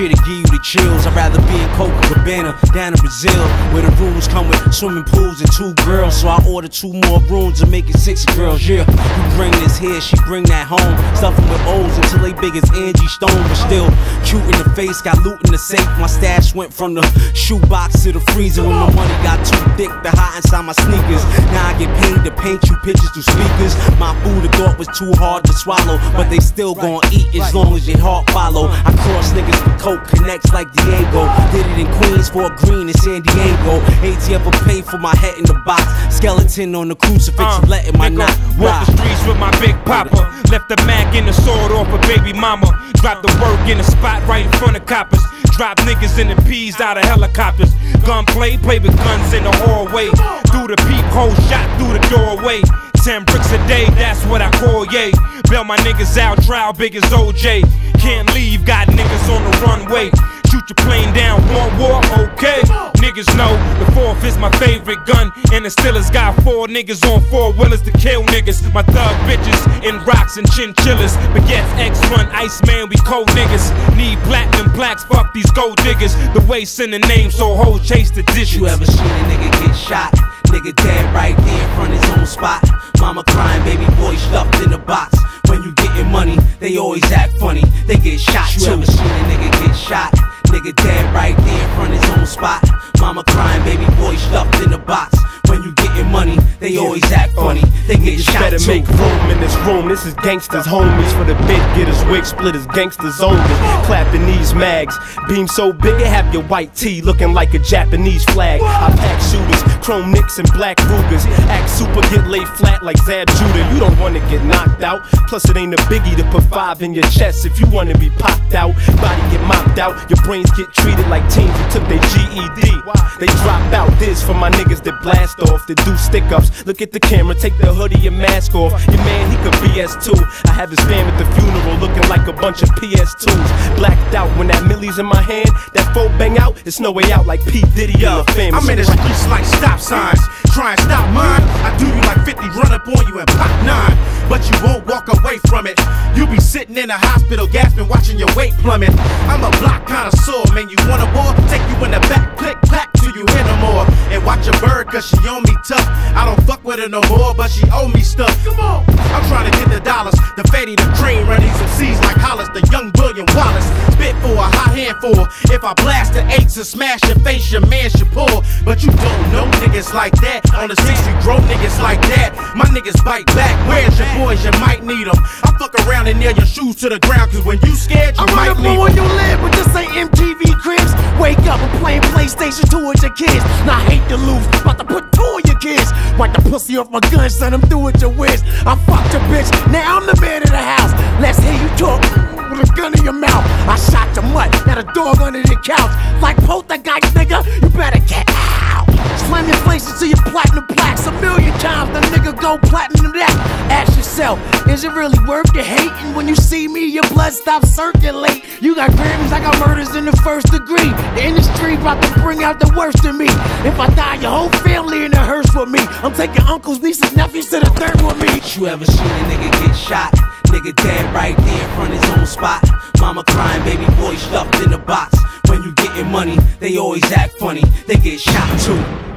shit'll give you the chills. I'd rather be in Copacabana down in Brazil, where the rules come with swimming pools and two girls. So I order two more rooms and make it six girls. Yeah, you bring this here, she bring that home. Stuffing with O's until they big as Angie Stone, but still cute in the face. Got loot in the safe. My stash went from the shoebox to the freezer when my money got too to hide inside my sneakers. Now I get paid to paint you pictures through speakers. My food I thought was too hard to swallow, but they still gon' eat as long as your heart follow. I cross niggas with coke, connects like Diego. Did it in Queens for a green in San Diego. ATF will pay for my head in the box. Skeleton on the crucifix, Uh, letting my knot Walk the streets with my big papa. Left the Mac in the sword off a baby mama. Drop the work in the spot right in front of coppers. Drop niggas in the peas out of helicopters. Gunplay, play play with guns in the hallway. Through the peephole, shot through the doorway. Ten bricks a day, that's what I call yay. Bail my niggas out, trial big as OJ. Can't leave, got niggas on the runway. Shoot your plane down, want war, okay. Niggas know the fourth is my favorite gun, and it still has got four niggas on four wheelers to kill niggas. My thug bitches in rocks and chinchillas. But Begetz, X1, Iceman, we cold niggas. Need platinum plaques, fuck these gold diggers. The way send the name, so hoes chase the digits. You ever seen a nigga get shot? Nigga dead right there in front of his own spot. Mama crying, baby boy stuffed in the box. When you getting money, they always act funny. They get shot you too. They always act funny. They get Niggas shot better too. make room in this room. This is gangsters, homies. For the bid getters, wig splitters, gangsters only. Clapping these mags. Beam so big, it have your white tee looking like a Japanese flag. I pack shooters, chrome nicks and black Rugers. Act super, get laid flat like Zab Judah. You don't wanna get knocked out. Plus, it ain't a biggie to put five in your chest if you wanna be popped out. Body get mopped out, your brains get treated like teens who took their GED. They drop out. This for my niggas that blast off, that do stick ups. Look at the camera, take the hoodie and mask off. Your man, he could BS too. I have his fam at the funeral looking like a bunch of PS2s. Blacked out when that millie's in my hand. That foe bang out, it's no way out like P. Diddy the famous. I'm in the streets like stop signs. Try and stop mine. I do you like 50, run up on you and pop nine. But you won't from it. You be sitting in a hospital gasping, watching your weight plummet. I'm a block connoisseur, man. You want a war? Take you in the back, click, clack till you hit no more. And watch a bird, cause she on me tough. I with her no more, but she owe me stuff. Come on. I'm trying to get the dollars. The fatty, the cream, run these MCs like Hollis, the young William Wallace. Spit for a hot handful. If I blast the eights and smash your face, your man should pull. But you don't know niggas like that. On the six, you grow niggas like that. My niggas bite back. Where's your boys? You might need them. I fuck around and nail your shoes to the ground, cause when you scared, you I'm might running need more 'em. on your lid, but this ain't MTV Cribs. Wake up and playing PlayStation 2 with your kids. Now I hate to lose, about to put two on your kids. Wipe the pussy off my gun, son, I'm through with your whiz. I fucked your bitch, now I'm the man of the house. Let's hear you talk with a gun in your mouth. I shot your mutt, now the dog under the couch. Like poltergeist, nigga, you better get out. Slam your face into your platinum plaques a million times. The nigga go platinum that. Ask yourself, is it really worth the hating? When you see me, your blood stops circulate. You got Grammys, I got murders in the first degree. The industry about to bring out the worst in me. If I die, your whole family in the hearse with me. I'm taking uncles, nieces, nephews to the third with me. You ever seen a nigga get shot? Nigga dead right there in front of his own spot. Mama crying, baby boy stuffed in the box. When you getting money, they always act funny. They get shot too.